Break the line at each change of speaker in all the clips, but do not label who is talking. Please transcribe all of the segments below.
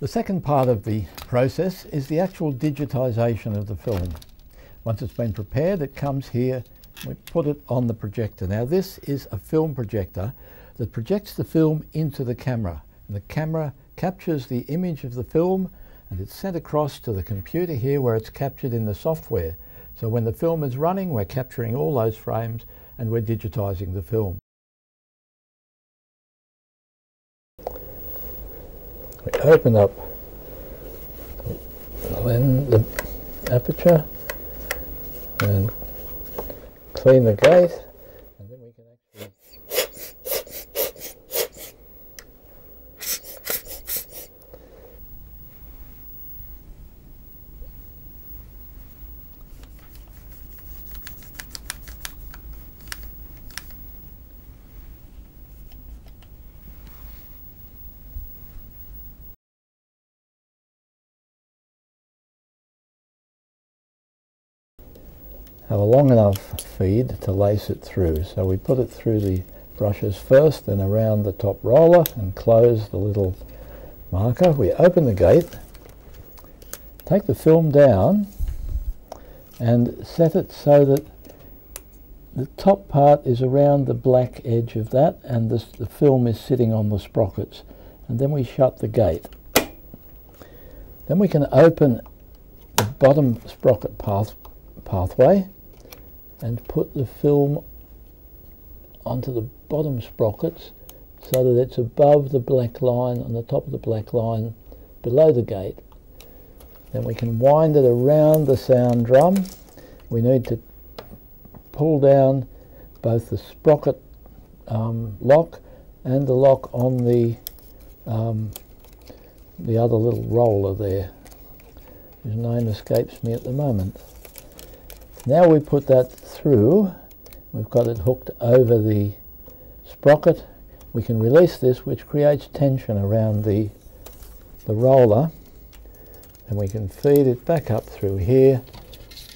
The second part of the process is the actual digitisation of the film. Once it's been prepared, it comes here, we put it on the projector. Now this is a film projector that projects the film into the camera. And the camera captures the image of the film and it's sent across to the computer here where it's captured in the software. So when the film is running, we're capturing all those frames and we're digitising the film. We open up then the aperture and clean the gate have a long enough feed to lace it through. So we put it through the brushes first, then around the top roller and close the little marker. We open the gate, take the film down and set it so that the top part is around the black edge of that and the film is sitting on the sprockets. And then we shut the gate. Then we can open the bottom sprocket path, pathway and put the film onto the bottom sprockets so that it's above the black line on the top of the black line below the gate. Then we can wind it around the sound drum. We need to pull down both the sprocket um, lock and the lock on the um, the other little roller there. His name escapes me at the moment. Now we put that through, we've got it hooked over the sprocket. We can release this, which creates tension around the, the roller. And we can feed it back up through here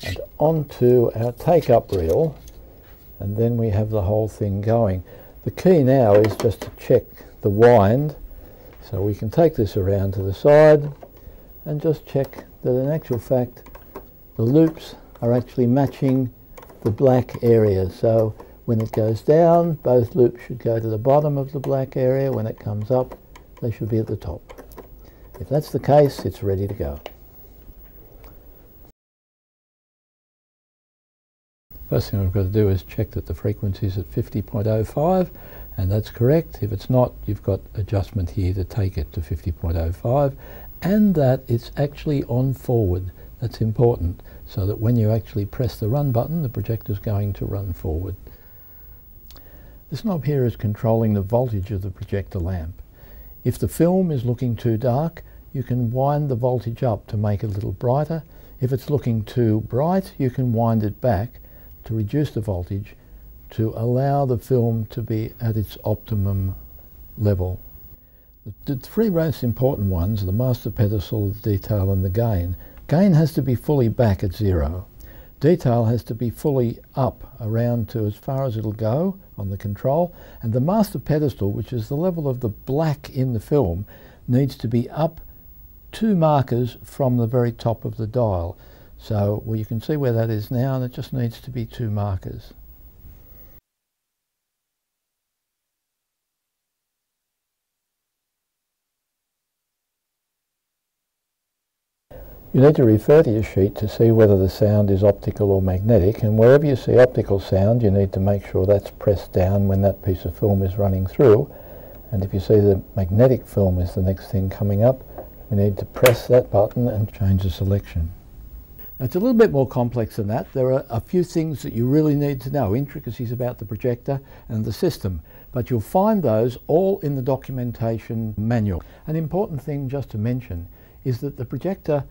and onto our take-up reel. And then we have the whole thing going. The key now is just to check the wind. So we can take this around to the side and just check that in actual fact the loops are actually matching the black area. So when it goes down, both loops should go to the bottom of the black area. When it comes up, they should be at the top. If that's the case, it's ready to go. First thing we've got to do is check that the frequency is at 50.05 and that's correct. If it's not, you've got adjustment here to take it to 50.05 and that it's actually on forward. That's important so that when you actually press the run button, the projector is going to run forward. This knob here is controlling the voltage of the projector lamp. If the film is looking too dark, you can wind the voltage up to make it a little brighter. If it's looking too bright, you can wind it back to reduce the voltage to allow the film to be at its optimum level. The three most important ones are the master pedestal, the detail and the gain. Gain has to be fully back at zero. Detail has to be fully up around to as far as it'll go on the control. And the master pedestal, which is the level of the black in the film, needs to be up two markers from the very top of the dial. So well, you can see where that is now, and it just needs to be two markers. You need to refer to your sheet to see whether the sound is optical or magnetic and wherever you see optical sound you need to make sure that's pressed down when that piece of film is running through and if you see the magnetic film is the next thing coming up we need to press that button and change the selection. Now, it's a little bit more complex than that. There are a few things that you really need to know, intricacies about the projector and the system, but you'll find those all in the documentation manual. An important thing just to mention is that the projector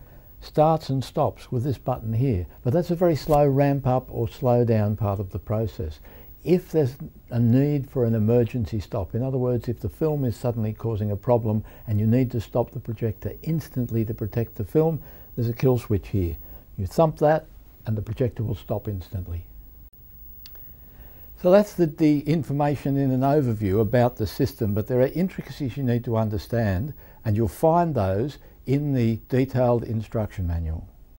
starts and stops with this button here. But that's a very slow ramp up or slow down part of the process. If there's a need for an emergency stop, in other words, if the film is suddenly causing a problem and you need to stop the projector instantly to protect the film, there's a kill switch here. You thump that and the projector will stop instantly. So that's the, the information in an overview about the system, but there are intricacies you need to understand and you'll find those in the detailed instruction manual.